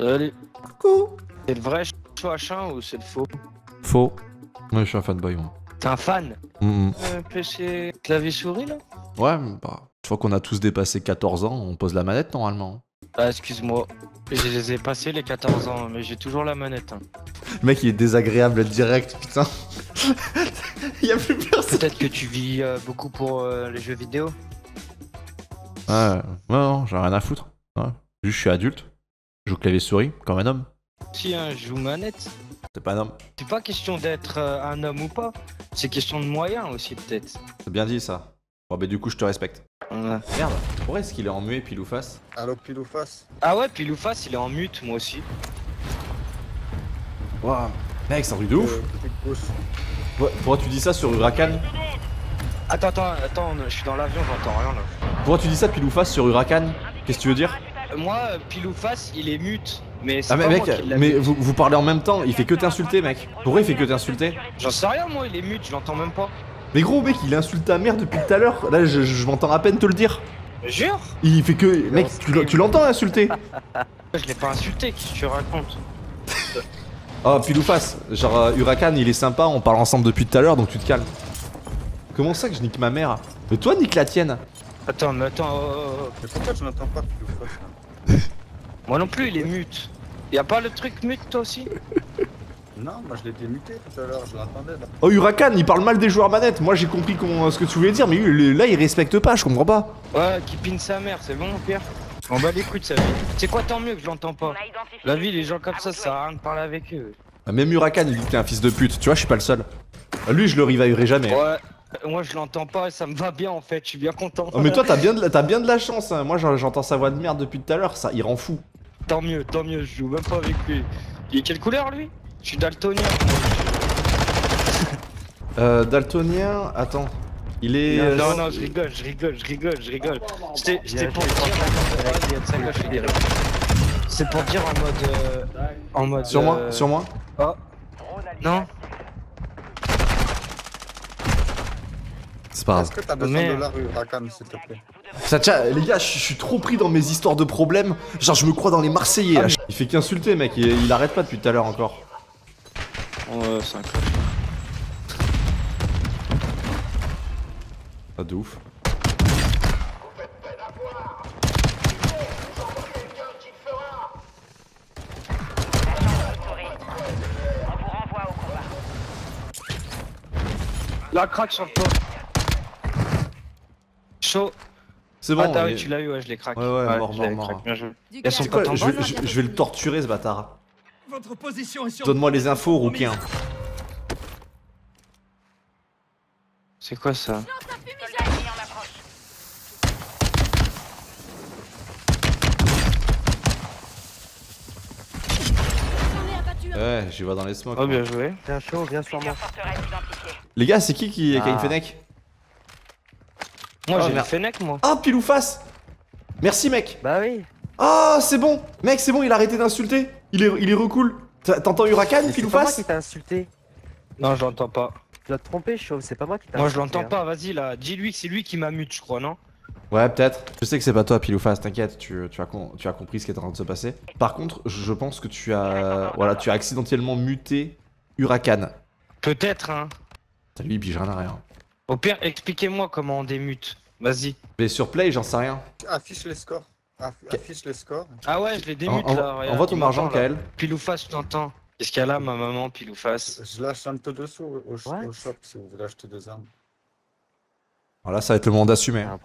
Salut. Coucou. C'est le vrai H1 ou c'est le faux? Faux. Ouais, je suis un fanboy, moi. T'es un fan? Mhm. euh, PC clavier souris là? Ouais, mais bah, une fois qu'on a tous dépassé 14 ans, on pose la manette normalement. Ah excuse-moi. Je les ai passés les 14 ans, mais j'ai toujours la manette. hein. Le mec, il est désagréable direct, putain. il y a plus personne. Peut-être que tu vis euh, beaucoup pour euh, les jeux vidéo Ouais, non, non, j'ai rien à foutre. Ouais. Juste, je suis adulte. Je joue clavier souris, comme un homme. Si un joue manette, C'est pas un homme. c'est pas question d'être euh, un homme ou pas. C'est question de moyens aussi peut-être. C'est bien dit ça. Bon, bah, du coup, je te respecte. Ouais. Merde, pourquoi est-ce qu'il est en muet pile ou face? Allo pile ou face? Ah ouais, puis Loufas il est en mute, moi aussi. Waouh. Mec, c'est un truc de ouf. Euh. Ouais, Pourquoi tu dis ça sur Huracan? Attends, attends, attends, je suis dans l'avion, j'entends rien là. Pourquoi tu dis ça pile ou face sur Huracan? Qu'est-ce que tu veux dire? Moi, euh, Pilou Face, il est mute. Mais c'est Ah mais pas mec, moi qui l'a mais vous, vous parlez en même temps, il fait que t'insulter mec. Pourquoi il fait que t'insulter J'en sais rien, moi, il est mute, je l'entends même pas. Mais gros mec, il insulte ta mère depuis tout à l'heure. Là, je, je m'entends à peine te le dire. Jure Il fait que... Mec, tu, l'en- tu l'entends insulter Je l'ai pas insulté, qu'est-ce que tu racontes Oh, pile ou face. Genre, euh, Huracan, il est sympa, on parle ensemble depuis tout à l'heure, donc tu te calmes. Comment ça que je nique ma mère? Mais toi, nique la tienne. Attends, mais attends, oh, oh, oh. Mais pourquoi je n'entends pas pile ou face là? moi non plus, il est mute. Y a pas le truc mute, toi aussi Non, moi je l'ai démuté tout à l'heure, je l'entendais là. Oh, Huracan, il parle mal des joueurs manettes. Moi, j'ai compris comment- ce que tu voulais dire, mais lui, là, il respecte pas, je comprends pas. Ouais, qui pine sa mère, c'est bon, Pierre On bat les couilles de sa vie. C'est quoi, tant mieux que je l'entends pas La vie, les gens comme ça, ça sert à rien de parler avec eux. Ah, Même Huracan, il dit que t'es un fils de pute. Tu vois, je suis pas le seul. Ah, Lui, je le reviverai jamais. Ouais, moi je l'entends pas et ça me va bien en fait, je suis bien content. Oh, mais toi, t'as bien, de la- t'as bien de la chance. hein. Moi, j'en- j'entends sa voix de merde depuis tout à l'heure. Ça, il rend fou. Tant mieux, tant mieux, je joue même pas avec lui. Il est quelle couleur lui? Je suis daltonien. Euh, Daltonien, attends. Il est. euh, Non, non, je rigole, je rigole, je rigole, je rigole. C'était c'était pour dire. Derrière. C'est pour dire en mode. euh, en mode. Sur moi, euh, sur moi. Oh. Non C'est pas Est-ce que t'as besoin de la rue, Rakan, s'il te plaît Ça tient, les gars, je suis trop pris dans mes histoires de problèmes. Genre, je me crois dans les Marseillais. là. Il fait qu'insulter, mec. Il, il arrête pas depuis tout à l'heure encore. Ouais, c'est un crash. Pas de ouf. La craque sur le toit. Chaud. C'est bon. ah, t'as il- oui, tu l'as eu, ouais, je l'ai craqué. Ouais, ouais, mort, je l'ai mort, craqué, mort. bien joué. Quoi, je, vais, je- je vais le torturer, ce bâtard. Votre position est sur. Donne-moi les infos, rouquin. C'est quoi ça? Ouais, j'y vais dans les smokes. Oh, bien joué. Viens chaud, viens sur moi. Les gars, c'est qui qui, qui a une Ah. Fennec? Moi, Oh, j'ai la. Fennec, moi. Ah, pile ou face Merci, mec. Bah oui. Ah, c'est bon. Mec, c'est bon, il a arrêté d'insulter. Il est, il est recool. T'entends Huracan, pile C'est ou pas moi face qui t'a insulté. Non, je l'entends pas. Tu dois te tromper, chauve. C'est pas moi qui t'a Moi, je l'entends hein. pas, vas-y, là. Dis-lui que c'est lui qui m'a mute, je crois, non? Ouais, peut-être. Je sais que c'est pas toi, pile ou face, t'inquiète, tu, tu, as con- tu as compris ce qui est en train de se passer. Par contre, je pense que tu as, voilà, tu as accidentellement muté Huracan. Peut-être, hein. T'as lui, il pige rien à rien. Au pire, expliquez-moi comment on démute. Vas-y. Mais sur Play, j'en sais rien. Affiche les scores. Aff- Affiche les scores. Ah ouais, je les démute, En- là. regarde, envoie ton argent. Kael. Pile ou face, tu t'entends Qu'est-ce qu'il y a là, ma maman, pile ou face Je lâche un peu dessous au, au, What au shop si vous voulez acheter des armes. Voilà, ça va être le moment d'assumer.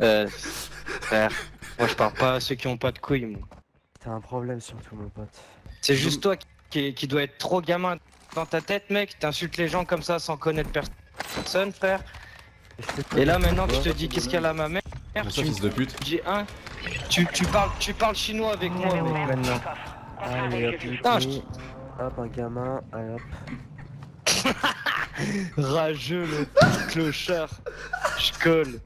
Euh. Frère. Moi, je parle pas à ceux qui ont pas de couilles, moi. T'as un problème surtout, mon pote. C'est juste toi qui, qui doit être trop gamin dans ta tête, mec. T'insultes les gens comme ça sans connaître personne, frère. Et là, maintenant que je te dis qu'est-ce qu'elle a ma mère, tu fils de pute. dis, hein tu, tu, parles, tu parles chinois avec moi, mec, maintenant. Allez hop, Putain, je-. Hop, un gamin. Allez hop. Rageux, le petit clochard. Je colle.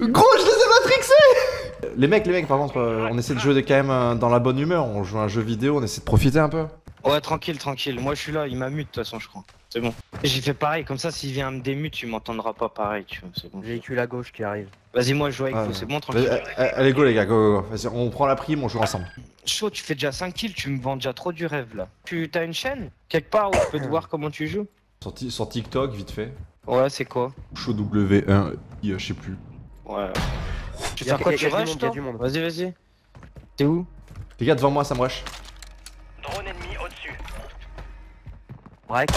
Gros, je les ai matrixés Les mecs, les mecs, par contre, euh, on essaie de jouer quand même euh, dans la bonne humeur. On joue à un jeu vidéo, on essaie de profiter un peu. Ouais, tranquille, tranquille. Moi, je suis là, il m'a mute, de toute façon, je crois. C'est bon. J'ai fait pareil, comme ça, s'il vient me démute, tu m'entendras pas pareil, tu vois. C'est bon. Véhicule à gauche qui arrive. Vas-y, moi, je joue avec Ouais, vous, c'est bon, tranquille. euh, Allez, go, les gars, go, go, go. Vas-y, on prend la prime, on joue ensemble. Chaud, tu fais déjà 5 kills, tu me vends déjà trop du rêve là. Tu as une chaîne? Quelque part où je peux te voir comment tu joues? Sur, sur TikTok, vite fait. Ouais, c'est quoi? Chaud W1, I, euh, je sais plus. Ouais. Tu fais quoi Tu rush monde, y a toi? du monde. Vas-y, vas-y. T'es où? Les gars, devant moi, ça me rush. Drone ennemi au-dessus. Break.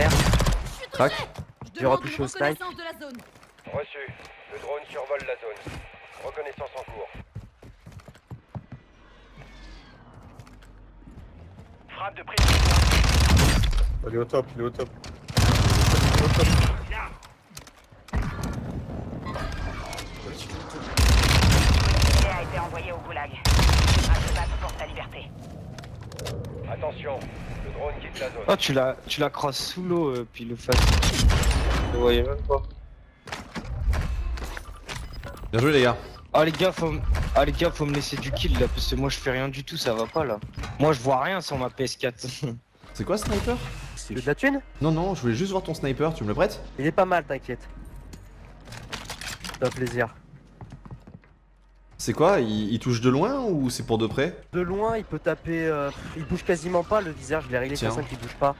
Terre. Crac. J'ai retouché au snipe. de la zone. Reçu. Le drone survole la zone. Reconnaissance en cours. Frappe de précision. Il est au top, il est au top. Il a été envoyé au goulag. Se battre pour sa liberté. Attention, le drone quitte la zone. Oh, tu la, tu la crosses sous l'eau, euh, puis le face. Je le voyais même pas. Bien joué, les gars. Ah les gars, faut, m- ah, les gars, faut me laisser du kill là, parce que moi je fais rien du tout, ça va pas là. Moi je vois rien sur ma PS4. C'est quoi, sniper? Tu veux de la thune? Non, non, je voulais juste voir ton sniper, tu me le prêtes? Il est pas mal, t'inquiète. Ça fait plaisir. C'est quoi il, il touche de loin ou c'est pour de près De loin, il peut taper. euh, il bouge quasiment pas le viseur, je l'ai réglé de Tiens. façon qu'il bouge pas.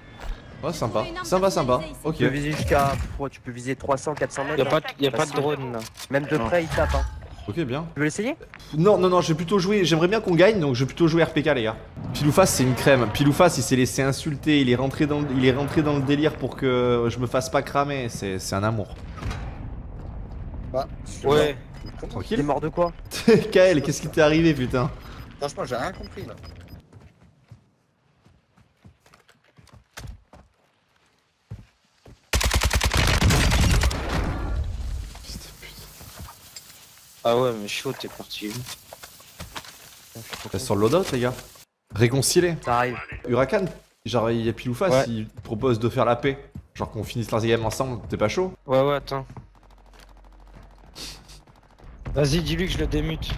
Ouais, sympa. Sympa, sympa. Ok. Tu peux viser jusqu'à. ouais, tu peux viser 300, 400 mètres. Y'a pas, y a pas de drone là. Même de Non. près, il tape. Hein. Ok, bien. Tu veux l'essayer? Non, non, non, je vais plutôt jouer. J'aimerais bien qu'on gagne, donc je vais plutôt jouer RPK, les gars. Pilouface, c'est une crème. Pilouface, il s'est laissé insulter. Il est rentré dans, le- il est rentré dans le délire pour que je me fasse pas cramer. C'est c'est un amour. Bah, Ouais. mort. T'es Tranquille. mort de quoi? Kael, qu'est-ce qui t'est arrivé, putain Franchement, j'ai rien compris là. Ah ouais, mais chaud, t'es parti. Reste sur le loadout, les gars. Réconcilier. Ça arrive. Huracan, genre, il y a Pilouface, Ouais. il propose de faire la paix. Genre qu'on finisse la game ensemble, t'es pas chaud Ouais, ouais, attends. Vas-y, dis-lui que je le démute.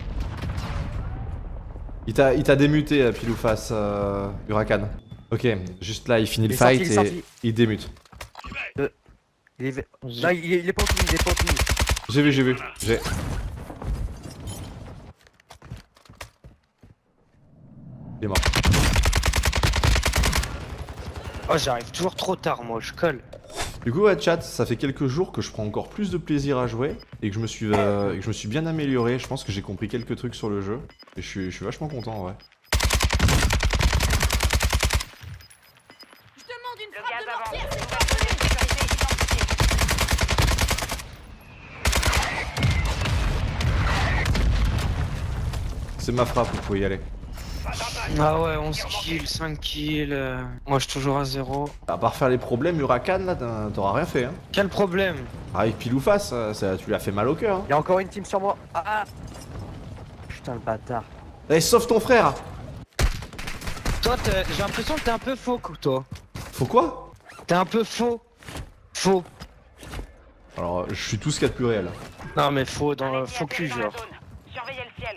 Il t'a il t'a démuté, euh, Pilouface, euh, Huracan. Ok, juste là, il finit le sorti, fight il et sorti. il démute. Il est. Non, il est, il est pas en il est pas J'ai vu, j'ai vu. J'ai. Il est mort. Oh, j'arrive toujours trop tard, moi, je colle. Du coup, ouais, chat, ça fait quelques jours que je prends encore plus de plaisir à jouer et que je me suis, euh, et que je me suis bien amélioré. Je pense que j'ai compris quelques trucs sur le jeu et je suis, je suis vachement content, en vrai. Je demande une Le frappe gaz de mortier. C'est ma frappe, vous pouvez y aller. Ah ouais, 11 kills, 5 kills. euh, Moi, je suis toujours à zéro. À part faire les problèmes, Huracan, là, t'auras rien fait, hein. Quel problème? Avec pile ou face, ça, ça- tu lui as fait mal au cœur. Hein. Il y a encore une team sur moi. Ah, ah. Putain, le bâtard. Allez, sauve ton frère Toi, t'es- j'ai l'impression que t'es un peu faux, quoi, toi. Faut quoi? T'es un peu faux. Faux. Alors, je suis tout ce qu'il y a de plus réel. Non, mais faux dans le faux cul, genre. zone. Surveillez le ciel.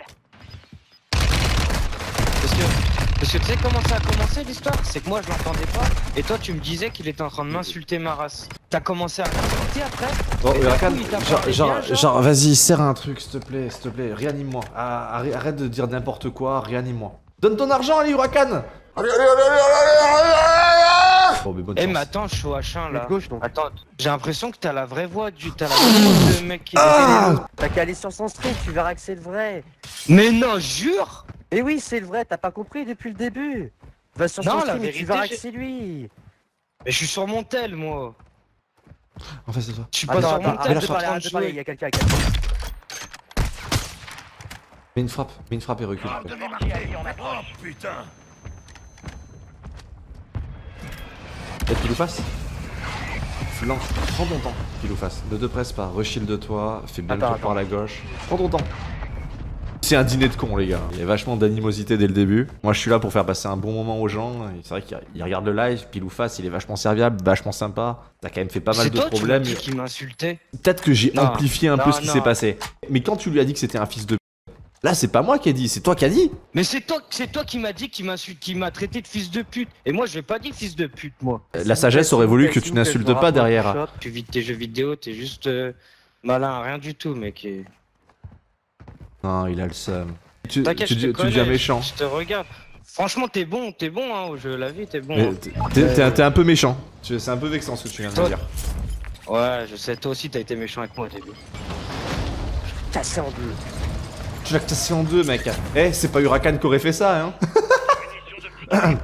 Parce que, parce que tu sais comment ça a commencé l'histoire C'est que moi je l'entendais pas et toi tu me disais qu'il était en train de m'insulter ma race. T'as commencé à m'insulter après Bon, Et coup, t'a genre, genre, bien, genre genre, vas-y, serre un truc, s'il te plaît, s'il te plaît, réanime-moi. Ah, arrête- arrête de dire n'importe quoi, réanime-moi. Donne ton argent, allez, Huracan Bon, mais bonne Eh chance. mais attends, je suis au H1 Il est là. gauche donc. Attends, j'ai l'impression que t'as la vraie voix du. T'as la vraie voix de mec qui Ah T'as qu'à aller sur son stream, tu verras que c'est le vrai. Mais non, jure Et oui, c'est le vrai, t'as pas compris depuis le début. Va sur Non, son la stream et tu verras j'ai- que c'est lui. Mais je suis sur mon tel moi. En face de toi. Je suis pas Attends, sur attends, mon tel, arrête je de parler, train de arrête de parler, il y a quelqu'un, quelqu'un. Mets une frappe, mets une frappe et recule. De en Oh putain. Et pile ou face Flanc, prends ton temps, pile ou face. Ne te presse pas, reshield de toi, fais bien Attends, le tour par la gauche. Prends ton temps. C'est un dîner de cons, les gars. Il y a vachement d'animosité dès le début. Moi, je suis là pour faire passer un bon moment aux gens. C'est vrai qu'il regarde le live, pile ou face, il est vachement serviable, vachement sympa. T'as quand même fait pas mal C'est de toi problèmes. dit qui m'insultait. Peut-être que j'ai amplifié un peu ce qui s'est passé. Mais quand tu lui as dit que c'était un fils de Là, c'est pas moi qui ai dit, c'est toi qui as dit. Mais c'est toi, c'est toi qui m'as dit qu'il m'a qui m'a traité de fils de pute. Et moi, je vais pas dit fils de pute, moi. La sagesse aurait voulu que tu n'insultes pas derrière. Tu vis tes jeux vidéo, t'es juste euh, malin, rien du tout, mec. Non, il a le seum. Tu, T'inquiète, tu, connais, deviens méchant. Je te regarde. Franchement, t'es bon, t'es bon, hein, au jeu, la vie, t'es bon. Hein. t'es- un peu méchant. C'est un peu vexant ce que tu viens de dire. Ouais, je sais, toi aussi, t'as été méchant avec moi au début. Cassé en deux. Tu l'as cassé en deux, mec. Eh, c'est pas Huracan qui aurait fait ça, hein.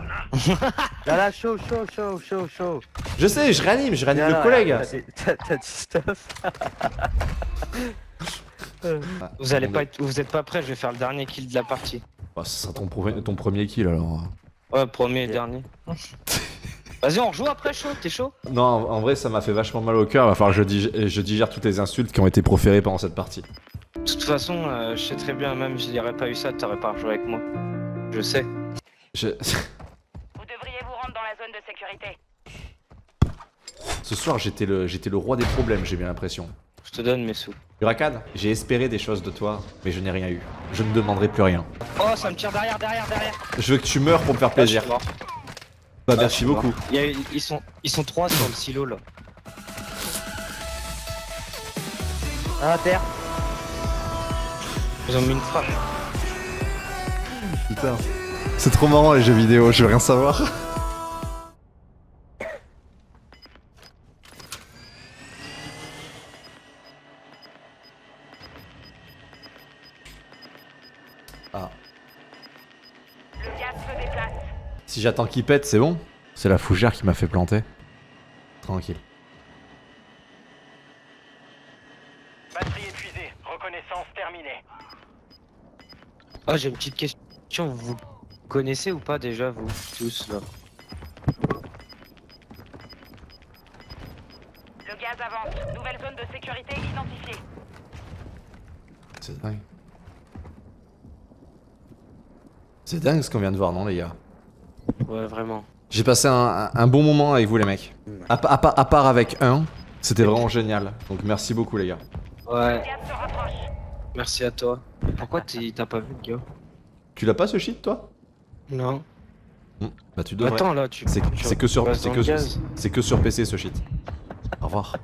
Là, là, chaud, chaud, chaud, chaud, chaud. Je sais, je réanime, je réanime Là, le collègue. t'as du stuff. Vous allez pas être, vous êtes pas prêts, je vais faire le dernier kill de la partie. Bah, ce sera ton, premier kill alors. Ouais, premier et dernier. Vas-y, on rejoue après, chaud, t'es chaud? Non, en, en vrai, ça m'a fait vachement mal au cœur. Va falloir que je, dig- je digère toutes les insultes qui ont été proférées pendant cette partie. De toute façon, euh, je sais très bien, même s'il n'y aurait pas eu ça, t'aurais pas rejoué avec moi. Je sais. Je- Vous devriez vous rendre dans la zone de sécurité. Ce soir, j'étais le, j'étais le roi des problèmes, j'ai bien l'impression. Je te donne mes sous. Huracan, j'ai espéré des choses de toi, mais je n'ai rien eu. Je ne demanderai plus rien. Oh, ça me tire derrière, derrière, derrière. Je veux que tu meurs pour me faire plaisir. Ah. Bah, Ah, merci mort. beaucoup. Il y a- ils, sont, ils sont trois sur le silo là. Ah, terre. Ils ont mis une frappe. Putain. C'est trop marrant les jeux vidéo, je veux rien savoir. Ah. Le gaz se déplace. Si j'attends qu'il pète, c'est bon C'est la fougère qui m'a fait planter. Tranquille. Batterie épuisée. Reconnaissance terminée. Ah, j'ai une petite question. Vous vous connaissez ou pas déjà, vous tous là Le gaz avance. Nouvelle zone de sécurité identifiée. C'est dingue. C'est dingue ce qu'on vient de voir, non les gars Ouais, vraiment. J'ai passé un, bon moment avec vous les mecs. À, pa- à pa- à part avec un, c'était vraiment génial. Donc merci beaucoup les gars. Ouais, merci à toi. Pourquoi t'as pas vu le gars Tu l'as pas ce shit toi Non. Hmm, Bah tu devrais. Attends là, tu. C'est que sur c'est que sur PC ce shit. Au revoir.